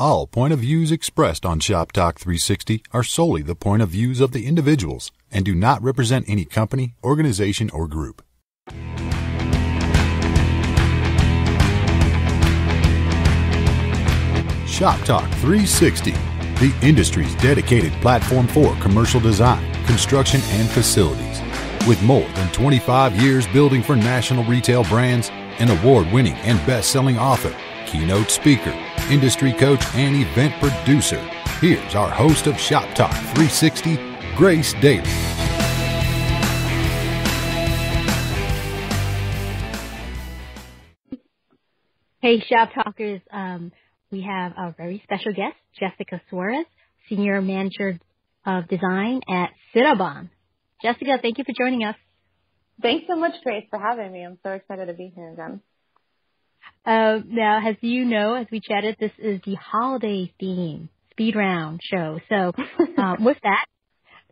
All point of views expressed on Shop Talk 360 are solely the point of views of the individuals and do not represent any company, organization, or group. Shop Talk 360, the industry's dedicated platform for commercial design, construction, and facilities. With more than 25 years building for national retail brands, an award winning and best selling author, keynote speaker, industry coach, and event producer. Here's our host of Shop Talk 360, Grace Daly. Hey, Shop Talkers. Um, we have a very special guest, Jessica Suarez, Senior Manager of Design at Cinnabon. Jessica, thank you for joining us. Thanks so much, Grace, for having me. I'm so excited to be here again. Uh, now, as you know, as we chatted, this is the holiday theme speed round show. So, um, with that,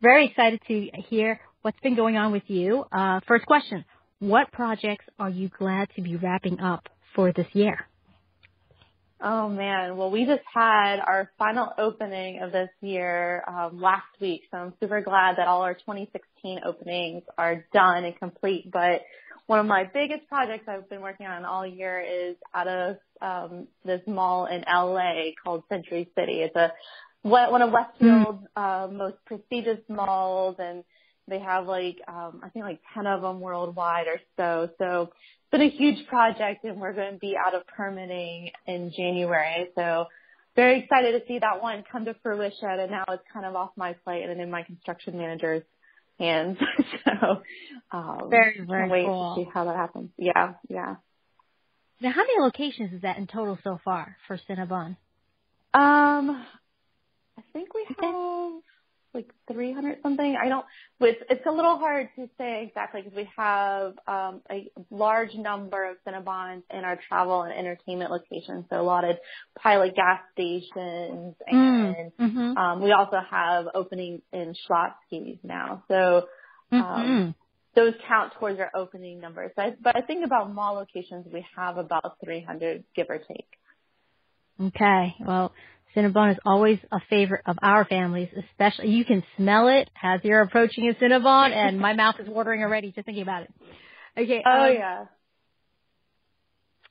very excited to hear what's been going on with you. Uh, first question: What projects are you glad to be wrapping up for this year? Oh man, well we just had our final opening of this year um, last week, so I'm super glad that all our 2016 openings are done and complete. But one of my biggest projects I've been working on all year is out of um, this mall in LA called Century City. It's a one of Westfield's mm. uh, most prestigious malls, and they have like um, I think like 10 of them worldwide or so. So it's been a huge project and we're going to be out of permitting in January. So very excited to see that one come to fruition and now it's kind of off my plate and in my construction manager's hands. so um very, very wait cool. to see how that happens. Yeah, yeah. Now how many locations is that in total so far for Cinnabon? Um I think we have like 300 something. I don't, it's, it's a little hard to say exactly because we have um, a large number of Cinnabons in our travel and entertainment locations. So a lot of pilot gas stations mm, and mm-hmm. um, we also have opening in Schlotzsky's now. So um, mm-hmm. those count towards our opening numbers. So I, but I think about mall locations, we have about 300 give or take. Okay. Well, Cinnabon is always a favorite of our families, especially you can smell it as you're approaching a Cinnabon and my mouth is watering already just thinking about it. Okay. Oh um, yeah.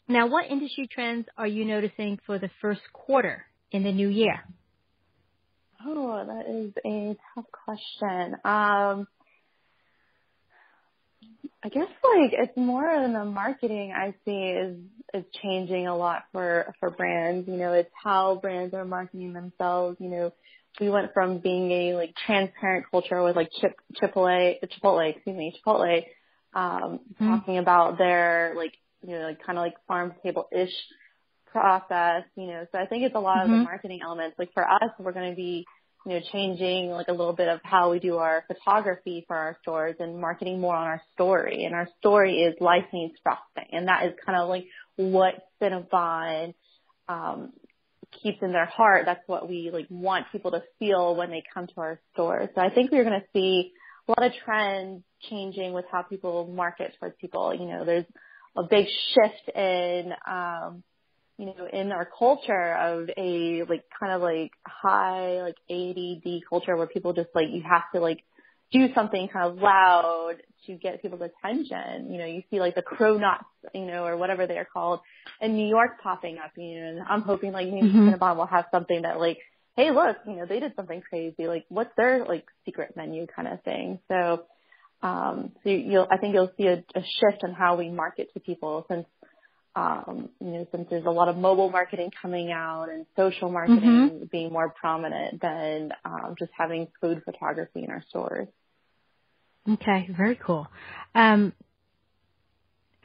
Now what industry trends are you noticing for the first quarter in the new year? Oh, that is a tough question. Um, I guess like it's more in the marketing I see is is changing a lot for for brands. You know, it's how brands are marketing themselves. You know, we went from being a like transparent culture with like Chip Chipotle Chipotle, excuse me, Chipotle, um, mm-hmm. talking about their like you know, like kind of like farm table ish process, you know. So I think it's a lot mm-hmm. of the mm-hmm. marketing elements. Like for us, we're going to be you know, changing like a little bit of how we do our photography for our stores and marketing more on our story. And our story is life needs frosting. And that is kind of like what Cinnabon, um, keeps in their heart. That's what we like want people to feel when they come to our stores. So I think we're going to see a lot of trends changing with how people market towards people. You know, there's a big shift in, um, you know, in our culture of a like kind of like high like ADD culture where people just like you have to like do something kind of loud to get people's attention. You know, you see like the Cronuts, you know, or whatever they are called in New York popping up, you know, and I'm hoping like maybe mm-hmm. Cinnabon will have something that like, hey, look, you know, they did something crazy. Like, what's their like secret menu kind of thing? So, um, so you'll, I think you'll see a, a shift in how we market to people since um, you know, since there's a lot of mobile marketing coming out and social marketing mm-hmm. being more prominent than um, just having food photography in our stores. Okay, very cool. Um,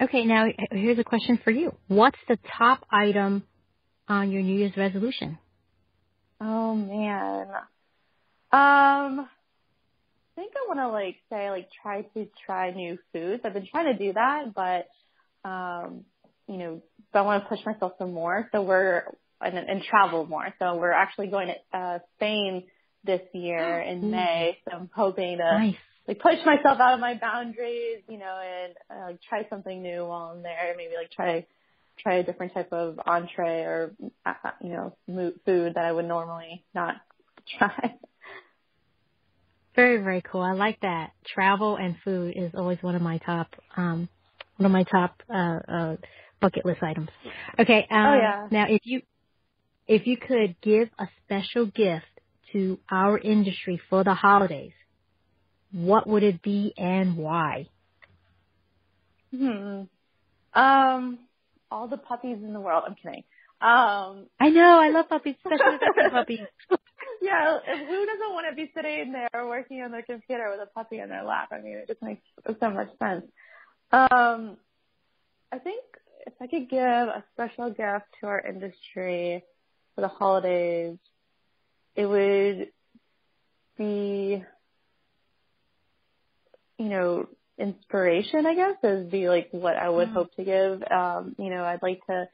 okay, now here's a question for you. What's the top item on your New Year's resolution? Oh man. Um, I think I want to like say like try to try new foods. I've been trying to do that, but um, you know, but I want to push myself some more. So we're and, and travel more. So we're actually going to uh, Spain this year in May. So I'm hoping to nice. like push myself out of my boundaries, you know, and uh, like try something new while I'm there. Maybe like try try a different type of entree or uh, you know food that I would normally not try. Very very cool. I like that. Travel and food is always one of my top um one of my top uh, uh bucket list items. Okay. Um, oh yeah. Now if you if you could give a special gift to our industry for the holidays, what would it be and why? Hmm. Um, all the puppies in the world. I'm kidding. Um, I know. I love puppies, especially puppies. yeah. Who doesn't want to be sitting there working on their computer with a puppy in their lap? I mean, it just makes so much sense. Um, I think if I could give a special gift to our industry for the holidays, it would be, you know, inspiration, I guess, is be like what I would mm hope to give. Um, you know, I'd like to,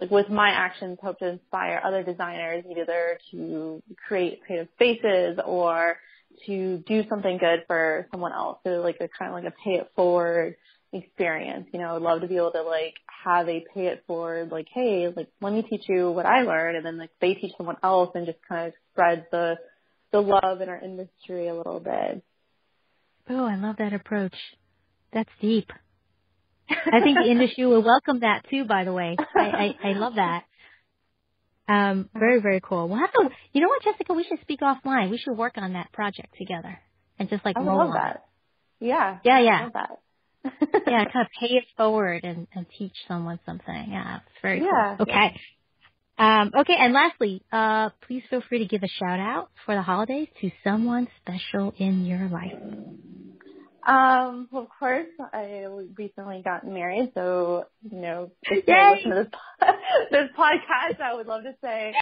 like with my actions, hope to inspire other designers either to create creative spaces or to do something good for someone else. So like a kind of like a pay it forward experience. You know, I'd love to be able to like have a pay it forward, like, hey, like let me teach you what I learned, and then like they teach someone else, and just kind of spread the the love in our industry a little bit. Oh, I love that approach. That's deep. I think the industry will welcome that too. By the way, I I, I love that. Um, very very cool. We'll have to. You know what, Jessica? We should speak offline. We should work on that project together and just like I roll love on. that. Yeah. Yeah, yeah. I love that. yeah, kind of pay it forward and, and teach someone something. Yeah, it's very yeah, cool. Okay. Yeah. Um, okay, and lastly, uh, please feel free to give a shout out for the holidays to someone special in your life. Um, well, of course, I recently got married, so you know, if you listen to this this podcast, I would love to say,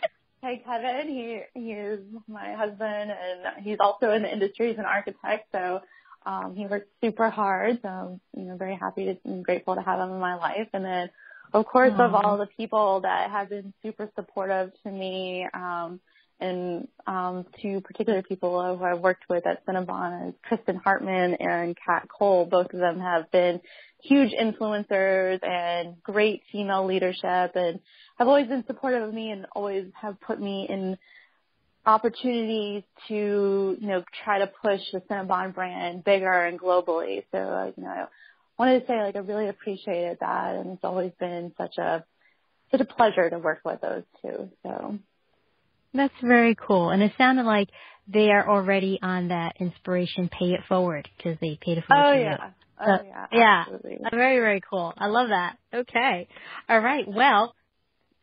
hey, Kevin, he he is my husband, and he's also in the industry as an architect, so um, he worked super hard. So, you know, very happy to, and grateful to have him in my life. And then, of course, Aww. of all the people that have been super supportive to me, um, and um, two particular people who I've worked with at Cinnabon, Kristen Hartman and Kat Cole. Both of them have been huge influencers and great female leadership, and have always been supportive of me and always have put me in opportunities to, you know, try to push the Cinnabon brand bigger and globally. So, you know, I wanted to say like I really appreciated that and it's always been such a such a pleasure to work with those two. So that's very cool. And it sounded like they are already on that inspiration pay it forward because they paid it forward. Oh to yeah. Oh yeah. Yeah. Absolutely. Very, very cool. I love that. Okay. All right. Well,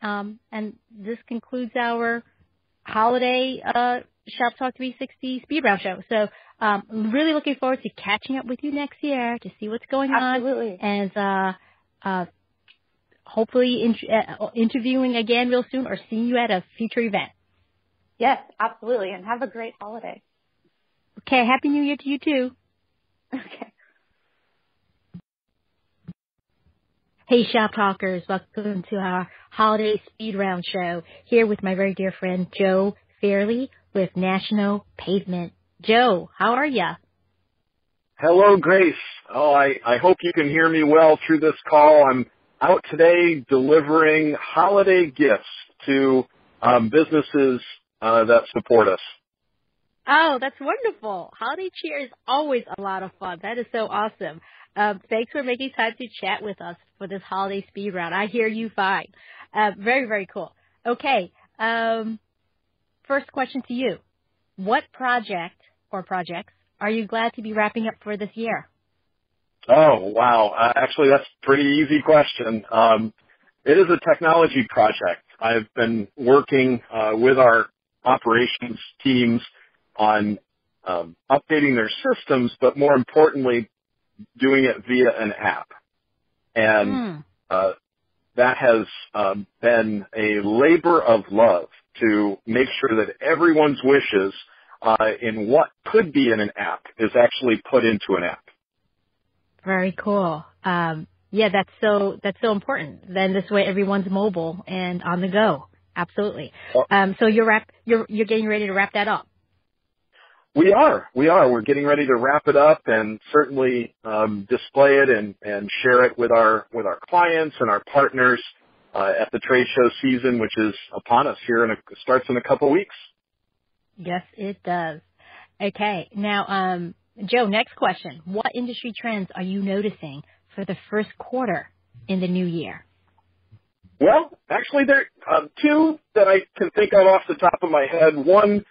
um, and this concludes our holiday uh, Shop Talk 360 Speed Round show. So um, really looking forward to catching up with you next year to see what's going on. Absolutely. on and uh, uh, hopefully in, uh, interviewing again real soon or seeing you at a future event. Yes, absolutely, and have a great holiday. Okay, happy New Year to you too. Okay. Hey Shop Talkers, welcome to our holiday speed round show here with my very dear friend Joe Fairley with National Pavement. Joe, how are you? Hello Grace. Oh, I, I hope you can hear me well through this call. I'm out today delivering holiday gifts to um, businesses uh, that support us. Oh, that's wonderful. Holiday cheer is always a lot of fun. That is so awesome. Um, thanks for making time to chat with us for this holiday speed round. I hear you fine. Uh, very, very cool. Okay. Um, first question to you. What project or projects are you glad to be wrapping up for this year? Oh, wow. Uh, actually, that's a pretty easy question. Um, it is a technology project. I've been working uh, with our operations teams on um, updating their systems, but more importantly, doing it via an app. And mm. uh, that has um, been a labor of love to make sure that everyone's wishes uh, in what could be in an app is actually put into an app. Very cool. Um, yeah, that's so that's so important. Then this way everyone's mobile and on the go. Absolutely. Um, so you're wrap, you're you're getting ready to wrap that up. We are. We are. We're getting ready to wrap it up and certainly um, display it and, and share it with our with our clients and our partners. uh, at the trade show season, which is upon us here and it starts in a couple weeks. Yes, it does. Okay. Now, um, Joe, next question. What industry trends are you noticing for the first quarter in the new year? Well, actually, there are um, two that I can think of off the top of my head. One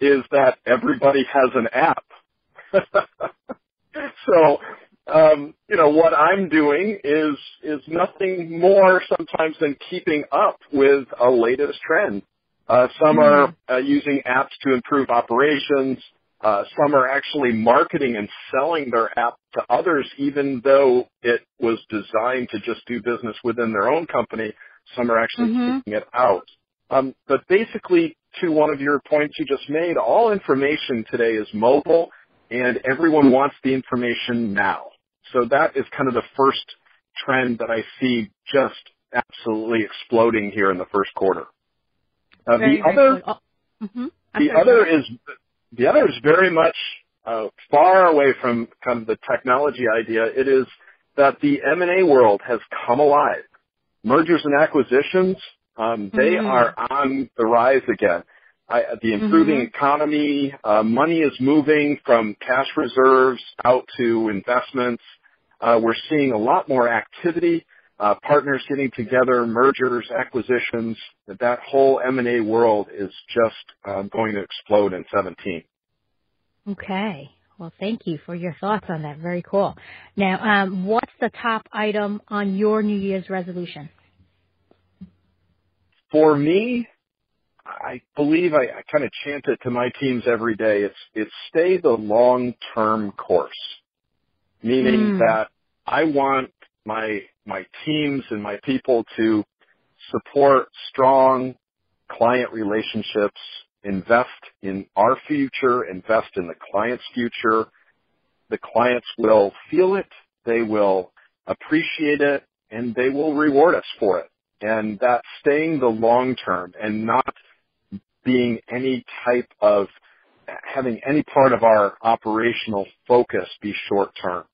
is that everybody has an app. so, um, you know, what I'm doing is is nothing more sometimes than keeping up with a latest trend. Uh, some mm-hmm. are uh, using apps to improve operations. Uh, some are actually marketing and selling their app to others, even though it was designed to just do business within their own company. Some are actually mm-hmm. taking it out. Um, but basically, to one of your points you just made, all information today is mobile, and everyone wants the information now. So that is kind of the first trend that I see just absolutely exploding here in the first quarter. Uh, the other, oh, mm-hmm. the other is the other is very much uh, far away from kind of the technology idea. It is that the M&A world has come alive. Mergers and acquisitions, um, they mm-hmm. are on the rise again. I, the improving mm-hmm. economy, uh, money is moving from cash reserves out to investments. Uh, we're seeing a lot more activity, uh, partners getting together, mergers, acquisitions. That whole M&A world is just uh, going to explode in 17. Okay. Well, thank you for your thoughts on that. Very cool. Now, um, what's the top item on your New Year's resolution? For me, I believe I, I kind of chant it to my teams every day. It's it's stay the long term course, meaning mm. that I want my my teams and my people to support strong client relationships, invest in our future, invest in the client's future. The clients will feel it, they will appreciate it, and they will reward us for it. And that staying the long term and not being any type of having any part of our operational focus be short term.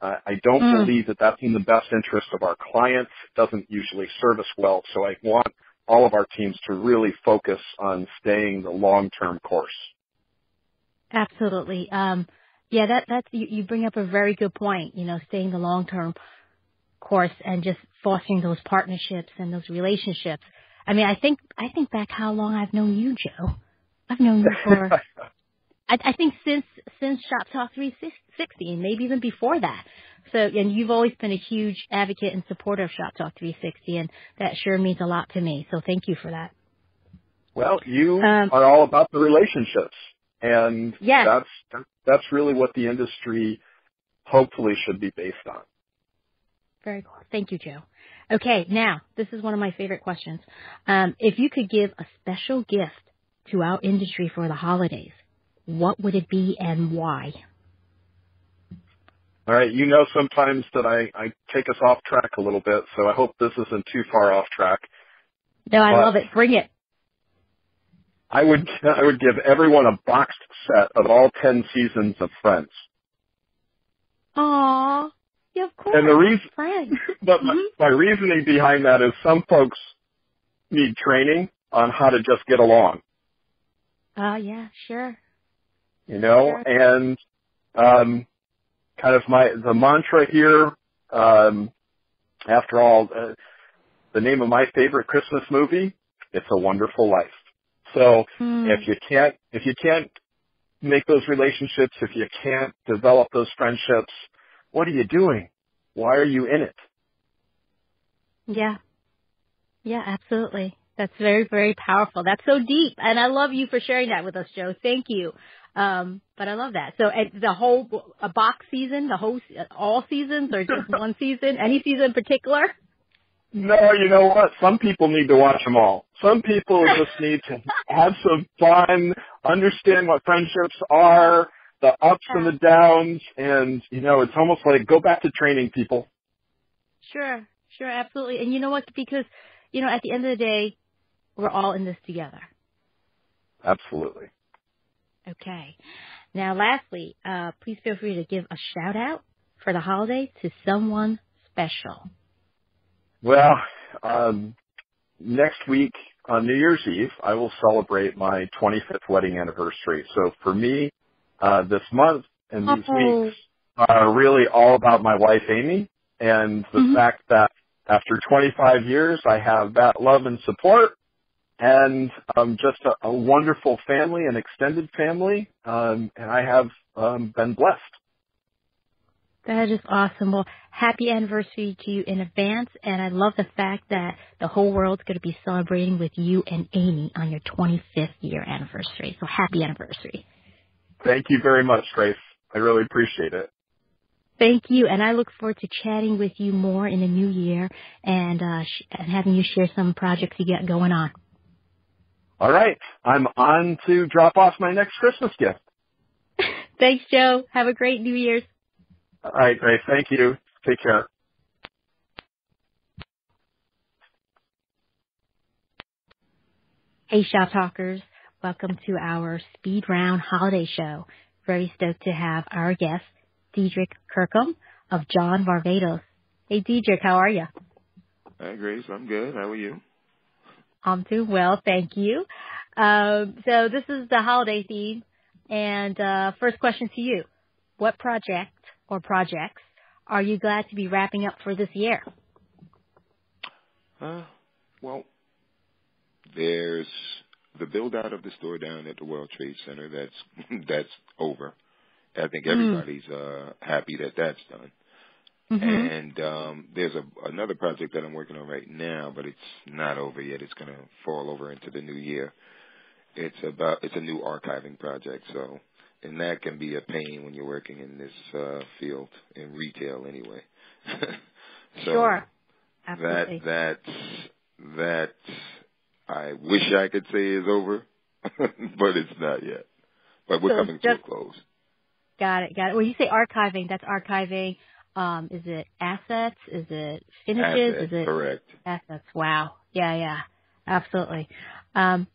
Uh, I don't mm. believe that that's in the best interest of our clients. Doesn't usually serve us well. So I want all of our teams to really focus on staying the long term course. Absolutely. Um, yeah, that that's you, you bring up a very good point. You know, staying the long term course and just fostering those partnerships and those relationships. I mean, I think I think back how long I've known you, Joe. I've known you for I, I think since since Shop Talk 360, and maybe even before that. So, and you've always been a huge advocate and supporter of Shop Talk 360, and that sure means a lot to me. So, thank you for that. Well, you um, are all about the relationships, and yes. that's that's really what the industry hopefully should be based on. Very cool. Thank you, Joe. Okay, now, this is one of my favorite questions. Um, if you could give a special gift to our industry for the holidays, what would it be and why? All right, you know sometimes that I, I take us off track a little bit, so I hope this isn't too far off track. No, I but love it. Bring it. I would I would give everyone a boxed set of all ten seasons of Friends. Aww. Yeah, of course. And the reason, but my, mm-hmm. my reasoning behind that is some folks need training on how to just get along. Oh uh, yeah, sure. You know, sure. and um, kind of my the mantra here. Um, after all, uh, the name of my favorite Christmas movie, "It's a Wonderful Life." So hmm. if you can't if you can't make those relationships, if you can't develop those friendships, what are you doing? Why are you in it? Yeah. Yeah, absolutely. That's very, very powerful. That's so deep. And I love you for sharing that with us, Joe. Thank you. Um, but I love that. So the whole, a box season, the whole, all seasons or just one season, any season in particular? No, you know what? Some people need to watch them all. Some people just need to have some fun, understand what friendships are, the ups and the downs, and you know, it's almost like go back to training people. Sure, sure, absolutely. And you know what? Because you know, at the end of the day, we're all in this together. Absolutely. Okay. Now, lastly, uh, please feel free to give a shout out for the holiday to someone special. Well, um, next week on New Year's Eve, I will celebrate my 25th wedding anniversary. So for me, uh, this month and these Oh. weeks are really all about my wife, Amy, and the Mhm. fact that after 25 years, I have that love and support and um, just a, a wonderful family, an extended family, um, and I have um, been blessed. That is awesome. Well, happy anniversary to you in advance, and I love the fact that the whole world's going to be celebrating with you and Amy on your 25th year anniversary. So happy anniversary. Thank you very much, Grace. I really appreciate it. Thank you, and I look forward to chatting with you more in the new year and uh, sh- and having you share some projects you got going on. All right, I'm on to drop off my next Christmas gift. Thanks, Joe. Have a great New Year's. All right, Grace. Thank you. Take care. Hey, Shop Talkers. Welcome to our Speed Round Holiday Show. Very stoked to have our guest, Diedrich Kirkem of John Varvatos. Hey, Diedrich, how are you? Hi, Grace. I'm good. How are you? I'm doing well, thank you. Um, so this is the holiday theme, and uh, first question to you: What project or projects are you glad to be wrapping up for this year? Uh, well, there's the build out of the store down at the World Trade Center. That's that's over. I think everybody's uh, happy that that's done. Mm-hmm. And um, there's a, another project that I'm working on right now, but it's not over yet. It's going to fall over into the new year. It's about it's a new archiving project, so and that can be a pain when you're working in this uh, field in retail anyway. so sure, absolutely. that that's that I wish I could say is over, but it's not yet. But we're So coming to a close. Got it, got it. When you say archiving, that's archiving. Um, is it assets? Is it finishes? Asset, is it correct? assets? Wow. Yeah, yeah, absolutely. Um,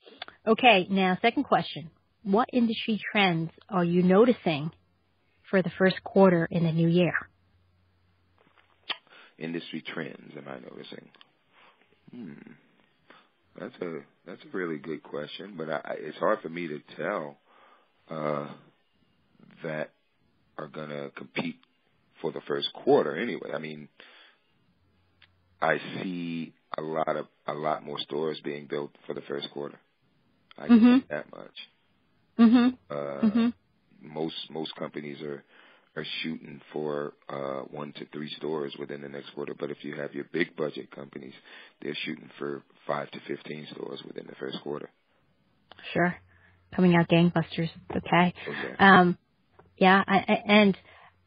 okay, now second question: What industry trends are you noticing for the first quarter in the new year? Industry trends, am I noticing? Hmm. That's a that's a really good question, but I, it's hard for me to tell uh, that are going to compete for the first quarter. Anyway, I mean, I see a lot of a lot more stores being built for the first quarter. I say that much. Mm-hmm. Uh, Mm-hmm. Most most companies are are shooting for uh, one to three stores within the next quarter. But if you have your big budget companies, they're shooting for five to fifteen stores within the first quarter. Sure. Coming out gangbusters. Okay. Okay. Um, yeah, I, I, and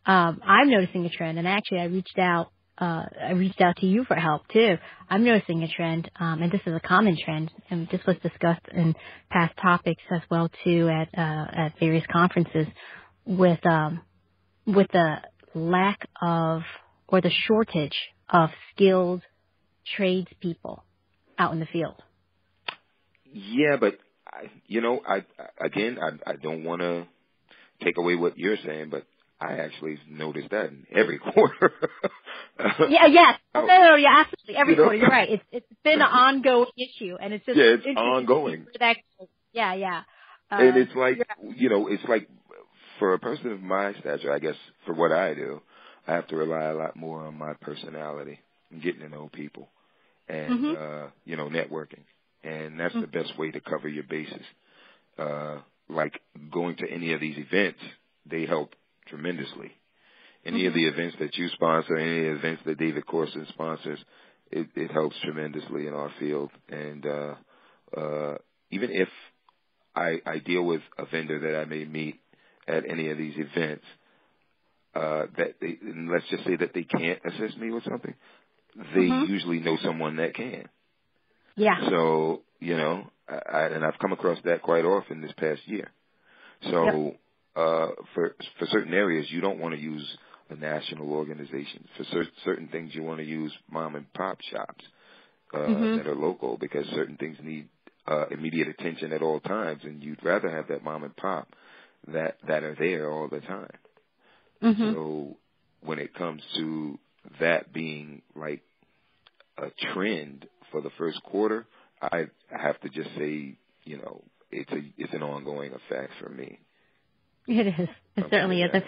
um, I'm noticing a trend, and actually, I reached out. Uh, I reached out to you for help too. I'm noticing a trend, um, and this is a common trend, and this was discussed in past topics as well too at uh, at various conferences with um, with the lack of or the shortage of skilled tradespeople out in the field. Yeah, but I, you know, I again, I I don't want to take away what you're saying, but I actually noticed that in every quarter. Yeah, yes. Oh. No, no, no, yeah, absolutely. Every You know? quarter, you're right. It's it's been an ongoing issue, and it's just Yeah, it's interesting to see ongoing. that. Yeah, yeah. Uh, and it's like you know, it's like for a person of my stature, I guess for what I do, I have to rely a lot more on my personality and getting to know people and Mhm. uh, you know, networking. And that's Mhm. the best way to cover your bases. Uh like going to any of these events, they help tremendously. Any of the events that you sponsor, any of the events that David Corson sponsors, it, it helps tremendously in our field. And uh, uh, even if I, I deal with a vendor that I may meet at any of these events, uh, that they, and let's just say that they can't assist me with something, they Mhm. usually know someone that can. yeah. So, you know, I, I, and I've come across that quite often this past year. So, uh, for for certain areas, you don't want to use a national organization. For cer- certain things, you want to use mom and pop shops uh, Mhm. that are local because certain things need uh, immediate attention at all times, and you'd rather have that mom and pop that that are there all the time. Mhm. So when it comes to that being like a trend for the first quarter, I have to just say, you know, it's a it's an ongoing effect for me. It is. It okay, certainly yeah. is.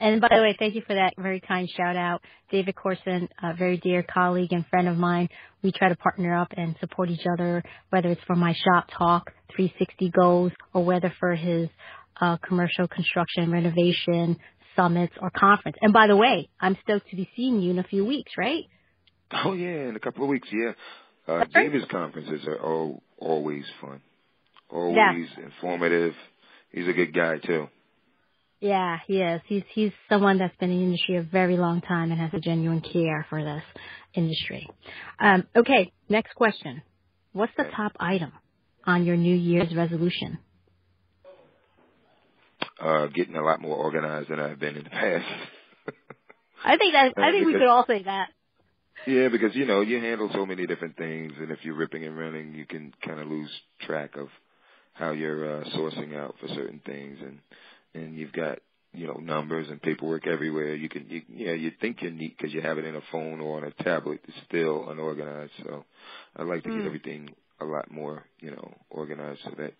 And by the way, thank you for that very kind shout out. David Corson, a very dear colleague and friend of mine. We try to partner up and support each other, whether it's for my shop talk, 360 goals, or whether for his uh, commercial construction renovation summits or conference. And by the way, I'm stoked to be seeing you in a few weeks, right? Oh yeah, in a couple of weeks, yeah. Uh, David's conferences are all, always fun, always yeah. informative. He's a good guy too. Yeah, he is. He's he's someone that's been in the industry a very long time and has a genuine care for this industry. Um, okay, next question. What's the top item on your New Year's resolution? Uh, getting a lot more organized than I've been in the past. I think that I think we could all say that. Yeah, because you know you handle so many different things, and if you're ripping and running, you can kind of lose track of how you're uh, sourcing out for certain things, and and you've got you know numbers and paperwork everywhere. You can you, yeah you think you're neat because you have it in a phone or on a tablet. It's still unorganized. So I like to mm. get hmm. everything a lot more you know organized so that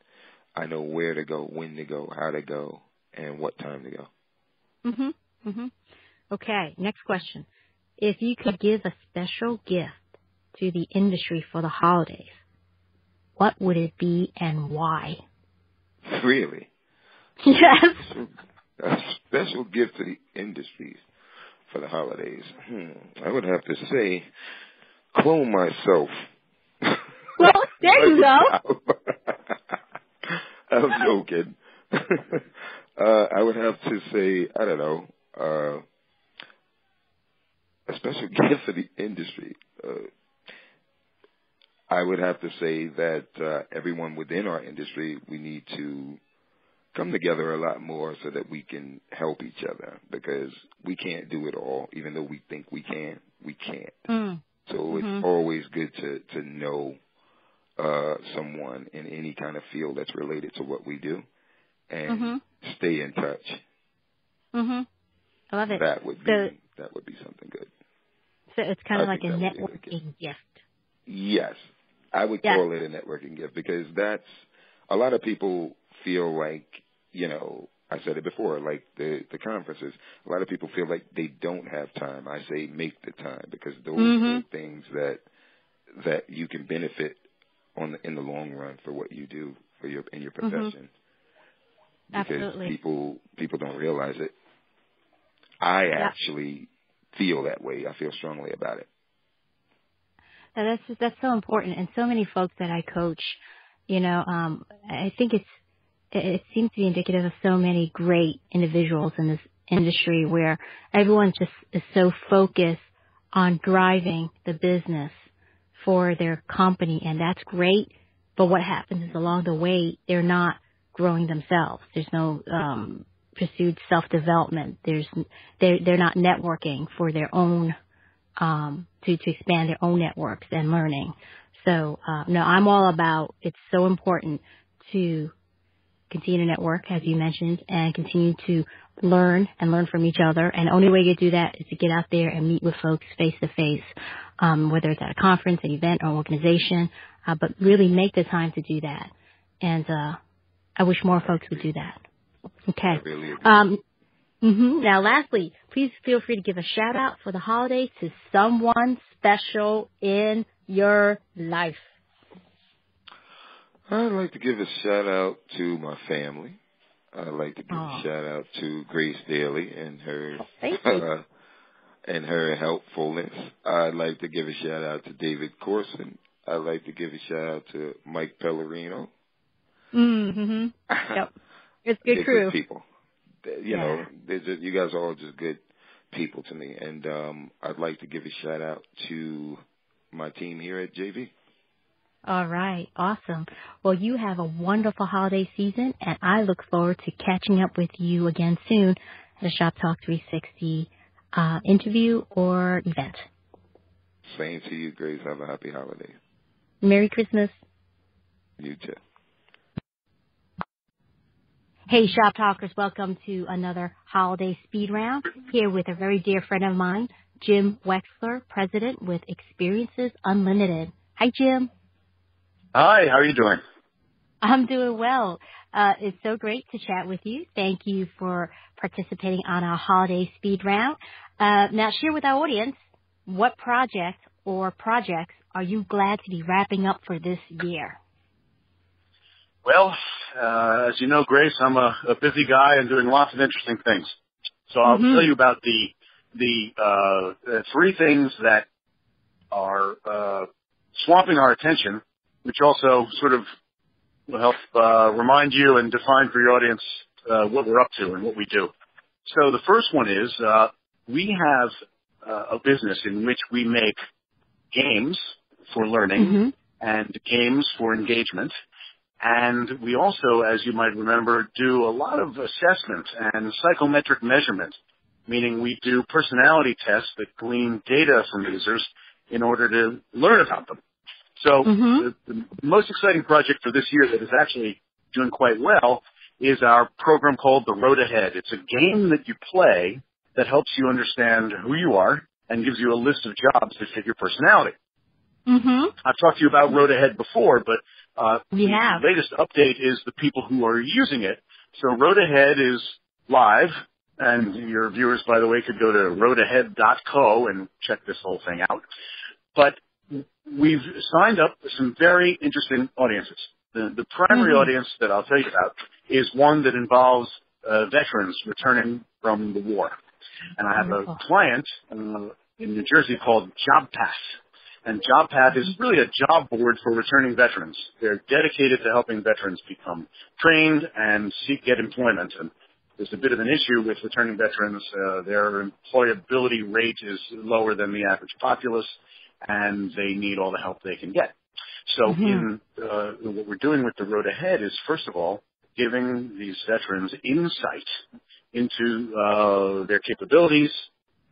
I know where to go, when to go, how to go, and what time to go. Mhm. Mhm. Okay. Next question. If you could give a special gift to the industry for the holidays, what would it be and why? Really? Yes. A special gift to the industries for the holidays. Hmm. I would have to say, clone myself. Well, there you go. I'm joking. uh, I would have to say, I don't know, uh, a special gift for the industry. Uh, I would have to say that uh, everyone within our industry, we need to come together a lot more so that we can help each other because we can't do it all, even though we think we can. We can't. Mm. So mm-hmm. it's always good to to know uh, someone in any kind of field that's related to what we do, and mm-hmm. stay in touch. Mhm. I love it. That would be so, that would be something good. So it's kind of I like a networking gift. Yes, I would call it a networking gift because that's a lot of people feel like you know, I said it before, like the the conferences. A lot of people feel like they don't have time. I say make the time because those mm-hmm. are things that that you can benefit on the, in the long run for what you do for your in your mm-hmm. profession. Mm-hmm. Because Absolutely. people people don't realize it. I yeah. actually feel that way. I feel strongly about it. Now that's that's so important, and so many folks that I coach, you know, um, I think it's it seems to be indicative of so many great individuals in this industry where everyone just is so focused on driving the business for their company and that's great. But what happens is along the way, they're not growing themselves. There's no, um, pursued self-development. There's, they're, they're not networking for their own, um, to, to expand their own networks and learning. So, uh, no, I'm all about, it's so important to continue to network, as you mentioned, and continue to learn and learn from each other. And the only way you do that is to get out there and meet with folks face to face, whether it's at a conference, an event, or organization. Uh, but really make the time to do that. And uh, I wish more folks would do that. Okay. Really um, mm-hmm. Now, lastly, please feel free to give a shout out for the holidays to someone special in your life. I'd like to give a shout out to my family. I'd like to give Aww. a shout out to Grace Daly and her uh, and her helpfulness. I'd like to give a shout out to David Corson. I'd like to give a shout out to Mike Pellerino. Mm-hmm. Yep. It's good crew. Good people. You yeah. know, just, you guys are all just good people to me. And um I'd like to give a shout out to my team here at JV. All right. Awesome. Well, you have a wonderful holiday season, and I look forward to catching up with you again soon at a Shop Talk 360 uh, interview or event. Same to you, Grace. Have a happy holiday. Merry Christmas. You too. Hey, Shop Talkers. Welcome to another holiday speed round here with a very dear friend of mine, Jim Wexler, President with Experiences Unlimited. Hi, Jim. Hi, how are you doing? I'm doing well. Uh, it's so great to chat with you. Thank you for participating on our holiday speed round. Uh, now share with our audience what project or projects are you glad to be wrapping up for this year? Well, uh, as you know, Grace, I'm a, a, busy guy and doing lots of interesting things. So I'll mm-hmm. tell you about the the uh, three things that are uh, swamping our attention, which also sort of will help uh, remind you and define for your audience uh, what we're up to and what we do. So the first one is uh, we have uh, a business in which we make games for learning mm-hmm. and games for engagement. And we also, as you might remember, do a lot of assessment and psychometric measurement, meaning we do personality tests that glean data from users in order to learn about them. So mm-hmm. the, the most exciting project for this year that is actually doing quite well is our program called The Road Ahead. It's a game that you play that helps you understand who you are and gives you a list of jobs that fit your personality. Mm-hmm. I've talked to you about Road Ahead before, but uh, we have. the latest update is the people who are using it. So Road Ahead is live, and your viewers, by the way, could go to roadahead.co and check this whole thing out. But we've signed up some very interesting audiences. The, the primary mm-hmm. audience that I'll tell you about is one that involves uh, veterans returning from the war. And I have Wonderful. a client uh, in New Jersey called JobPath. And JobPath is really a job board for returning veterans. They're dedicated to helping veterans become trained and seek get employment. And there's a bit of an issue with returning veterans. Uh, their employability rate is lower than the average populace, and they need all the help they can get. So mm-hmm. in uh, what we're doing with the road ahead is, first of all, giving these veterans insight into uh, their capabilities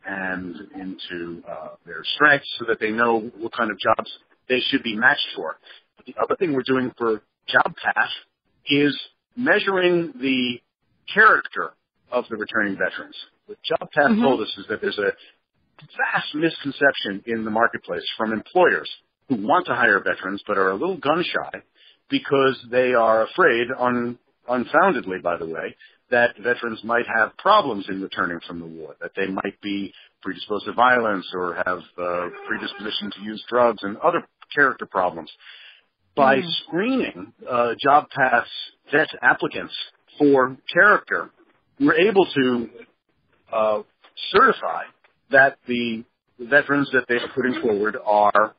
and into uh, their strengths so that they know what kind of jobs they should be matched for. But the other thing we're doing for JobPath is measuring the character of the returning veterans. What JobPath mm-hmm. told us is that there's a vast misconception in the marketplace from employers who want to hire veterans but are a little gun shy because they are afraid, un, unfoundedly by the way, that veterans might have problems in returning from the war, that they might be predisposed to violence or have uh, predisposition to use drugs and other character problems. By mm. screening uh, JobPath's vet applicants for character, we're able to uh, certify that the veterans that they are putting forward are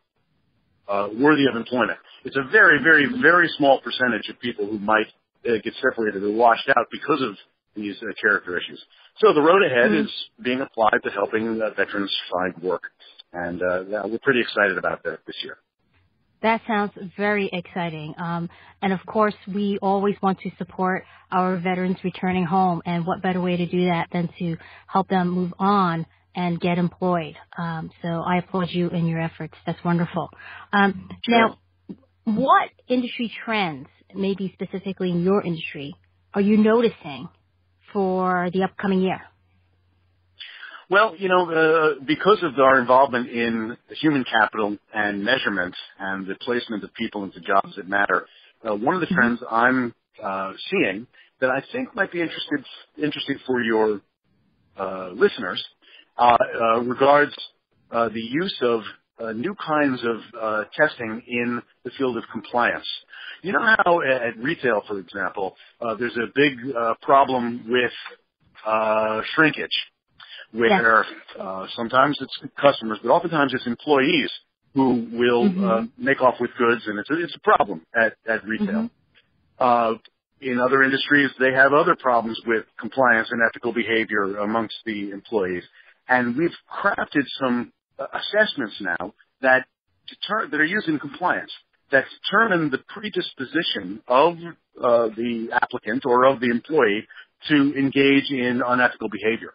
uh, worthy of employment. It's a very, very, very small percentage of people who might uh, get separated or washed out because of these uh, character issues. So the road ahead mm-hmm. is being applied to helping uh, veterans find work, and uh, we're pretty excited about that this year. That sounds very exciting. Um, and of course, we always want to support our veterans returning home. And what better way to do that than to help them move on and get employed? Um, so I applaud you in your efforts. That's wonderful. Um, sure. Now, what industry trends, maybe specifically in your industry, are you noticing for the upcoming year? Well, you know, uh, because of our involvement in human capital and measurement and the placement of people into jobs that matter, uh, one of the mm-hmm. trends I'm uh, seeing that I think might be interested, interesting for your uh, listeners uh, uh, regards the use of uh, new kinds of uh, testing in the field of compliance. You know how at retail, for example, uh, there's a big uh, problem with uh, shrinkage, where uh, sometimes it's customers, but oftentimes it's employees who will mm-hmm. uh, make off with goods, and it's a, it's a problem at, at retail. Mm-hmm. Uh, in other industries, they have other problems with compliance and ethical behavior amongst the employees. And we've crafted some assessments now that deter- that are used in compliance that determine the predisposition of uh, the applicant or of the employee to engage in unethical behavior.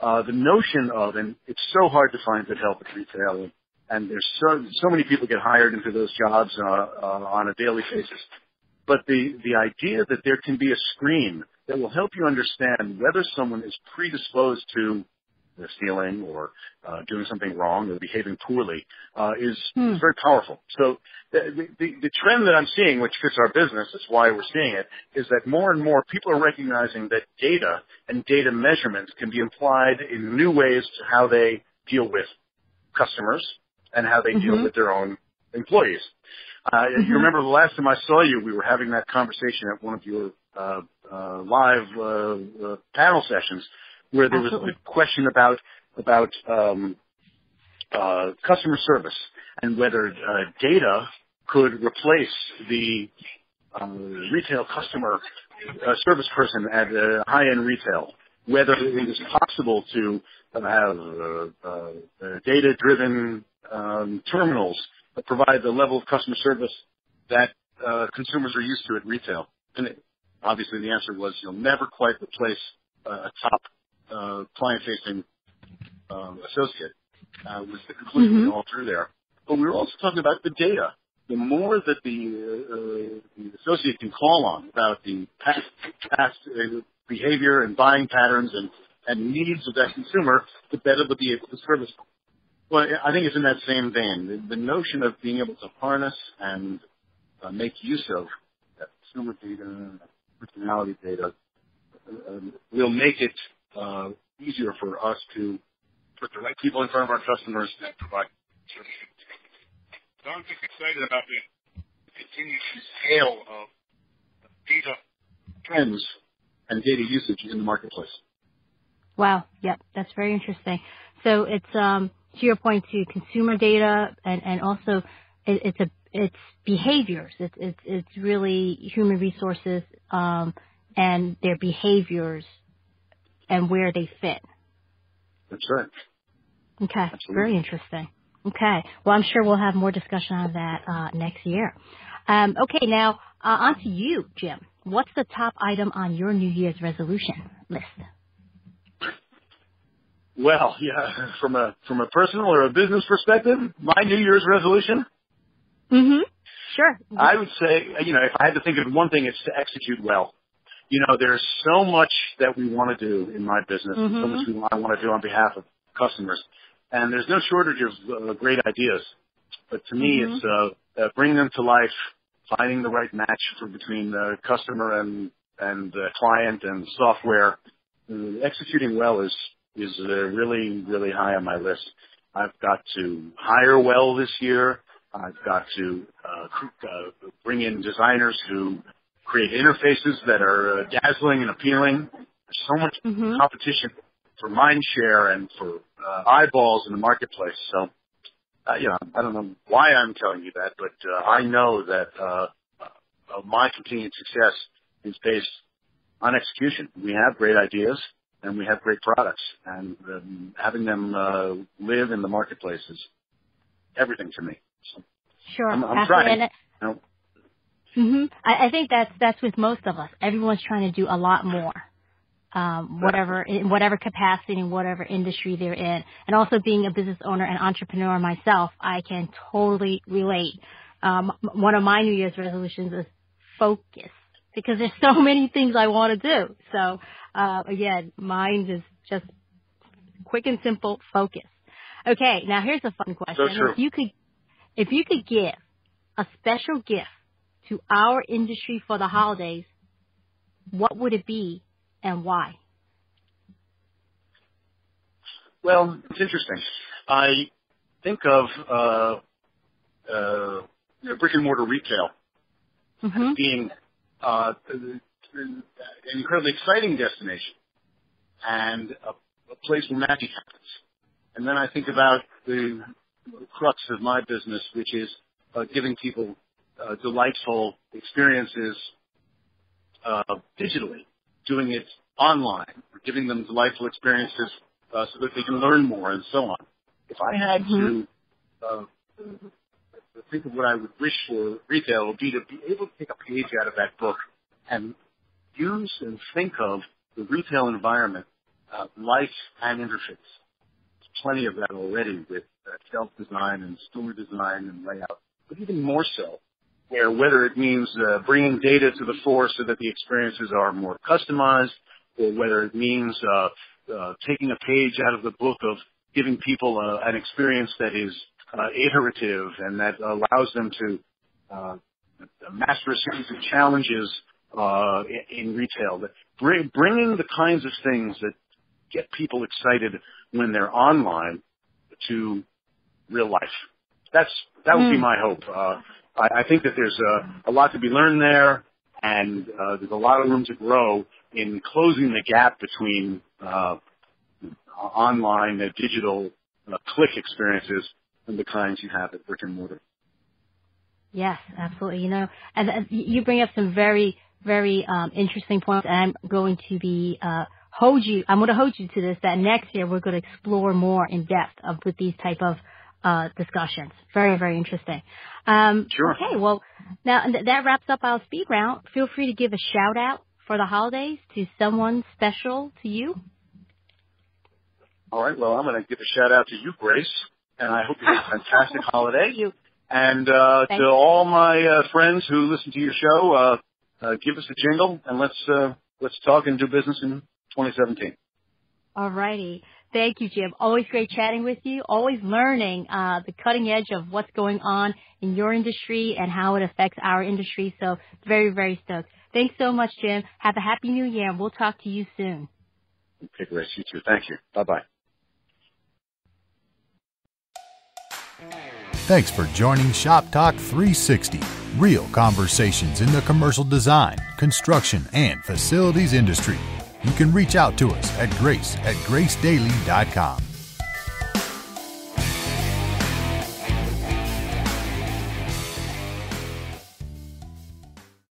Uh, the notion of, and it's so hard to find good help at retail, and there's so, so many people get hired into those jobs uh, uh, on a daily basis. But the, the idea that there can be a screen that will help you understand whether someone is predisposed to they're stealing or uh, doing something wrong or behaving poorly uh, is, Hmm. is very powerful. So the, the, the trend that I'm seeing, which fits our business, is why we're seeing it, is that more and more people are recognizing that data and data measurements can be applied in new ways to how they deal with customers and how they deal Mhm. with their own employees. Uh, Mhm. You remember the last time I saw you, we were having that conversation at one of your uh, uh, live uh, uh, panel sessions where there was a question about about um, uh, customer service and whether uh, data could replace the uh, retail customer uh, service person at uh, high-end retail. Whether it is possible to have uh, uh, uh, data-driven um, terminals that provide the level of customer service that uh, consumers are used to at retail. And it, obviously, the answer was you'll never quite replace uh, a top uh, client-facing um, associate. Uh, was the conclusion Mhm. all through there. But we were also talking about the data. The more that the, uh, the associate can call on about the past, past uh, behavior and buying patterns and, and needs of that consumer, the better they'll be able to service them. Well, I think it's in that same vein. The, the notion of being able to harness and uh, make use of that consumer data, personality data, uh, will make it uh, easier for us to put the right people in front of our customers and provide services. So I'm just excited about the continued scale of data trends and data usage in the marketplace. Wow. Yep. That's very interesting. So it's um to your point to consumer data and and also it, it's a it's behaviors. It's it's it's really human resources um and their behaviors and where they fit. That's right. Okay. Absolutely. Very interesting. Okay. Well, I'm sure we'll have more discussion on that uh, next year. Um, okay. Now uh, on to you, Jim. What's the top item on your New Year's resolution list? Well, yeah, from a from a personal or a business perspective, my New Year's resolution, Mm-hmm. Sure. I would say, you know, if I had to think of one thing, it's to execute well. You know, there's so much that we want to do in my business, and so much we I want to do on behalf of customers, and there's no shortage of uh, great ideas. But to me, Mhm. it's uh, uh, bringing them to life, finding the right match for between the customer and and the client and software. Uh, executing well is is uh, really really high on my list. I've got to hire well this year. I've got to uh, uh, bring in designers who create interfaces that are uh, dazzling and appealing. There's so much Mhm. competition for mind share and for uh, eyeballs in the marketplace. So, uh, you know, I don't know why I'm telling you that, but uh, I know that uh, uh, my continued success is based on execution. We have great ideas and we have great products, and um, having them uh, live in the marketplace is everything to me. So, Sure. I'm- I'm trying. You know, hmm I, I think that's that's with most of us. Everyone's trying to do a lot more, um, whatever in whatever capacity in whatever industry they're in. And also being a business owner and entrepreneur myself, I can totally relate. Um, one of my New Year's resolutions is focus because there's so many things I want to do. So uh, again, mine is just quick and simple focus. Okay, now here's a fun question. So true. If you could, if you could give a special gift to our industry for the holidays, what would it be and why? Well, it's interesting. I think of uh, uh, brick and mortar retail hmm being uh, an incredibly exciting destination and a, a place where magic happens. And then I think about the crux of my business, which is uh, giving people uh, delightful experiences uh, digitally, doing it online, giving them delightful experiences uh, so that they can learn more and so on. If I had to uh, think of what I would wish for retail, it would be to be able to take a page out of that book and use and think of the retail environment, uh, life and interface. There's plenty of that already with uh, shelf design and store design and layout, but even more so where whether it means uh, bringing data to the fore so that the experiences are more customized, or whether it means uh, uh, taking a page out of the book of giving people uh, an experience that is uh, iterative and that allows them to uh, master a series of challenges uh, in, retail. Bring, bringing the kinds of things that get people excited when they're online to real life. That's that would mm. be hmm. my hope. Uh, I, I think that there's a, a lot to be learned there, and uh, there's a lot of room to grow in closing the gap between uh, online uh, digital uh, click experiences and the kinds you have at brick and mortar. Yes, absolutely. You know, and, and you bring up some very, very um, interesting points. And I'm going to be uh, hold you. I'm going to hold you to this. That next year we're going to explore more in depth of with these type of uh, discussions. Very, very interesting. Um, sure. Okay. Well, now that wraps up our speed round. Feel free to give a shout out for the holidays to someone special to you. All right. Well, I'm going to give a shout out to you, Grace, and I hope you have a fantastic holiday. Thank you. And uh, to you. all my uh, friends who listen to your show, uh, uh, give us a jingle and let's uh, let's talk and do business in 2017. All righty. Thank you, Jim. Always great chatting with you. Always learning uh, the cutting edge of what's going on in your industry and how it affects our industry. So very, very stoked. Thanks so much, Jim. Have a happy new year, and we'll talk to you soon. Okay, Grace. You too. Thank you. Bye bye. Thanks for joining Shop Talk 360. Real conversations in the commercial design, construction, and facilities industry. You can reach out to us at grace at gracedaily.com.